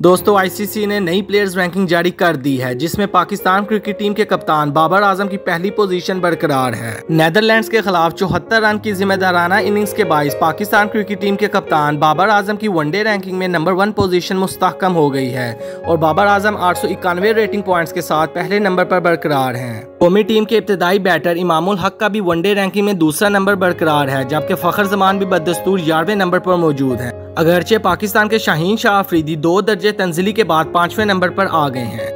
दोस्तों आईसीसी ने नई प्लेयर्स रैंकिंग जारी कर दी है, जिसमें पाकिस्तान क्रिकेट टीम के कप्तान बाबर आज़म की पहली पोजीशन बरकरार है। नेदरलैंड्स के खिलाफ चौहत्तर रन की जिम्मेदाराना इनिंग्स के बाईस पाकिस्तान क्रिकेट टीम के कप्तान बाबर आज़म की वनडे रैंकिंग में नंबर वन पोजीशन मुस्तकम हो गई है, और बाबर आज़म आठ सौ इक्यानवे रेटिंग पॉइंट्स के साथ पहले नंबर पर बरकरार है। कौमी टीम के इब्तदाई बैटर इमामुल हक का भी वनडे रैंकिंग में दूसरा नंबर बरकरार है, जबकि फखर जमान भी बदस्तूर ग्यारहवें नंबर पर मौजूद है। अगरचे पाकिस्तान के शाहीन शाह अफरीदी दो दर्जे तंजली के बाद पाँचवें नंबर पर आ गए हैं।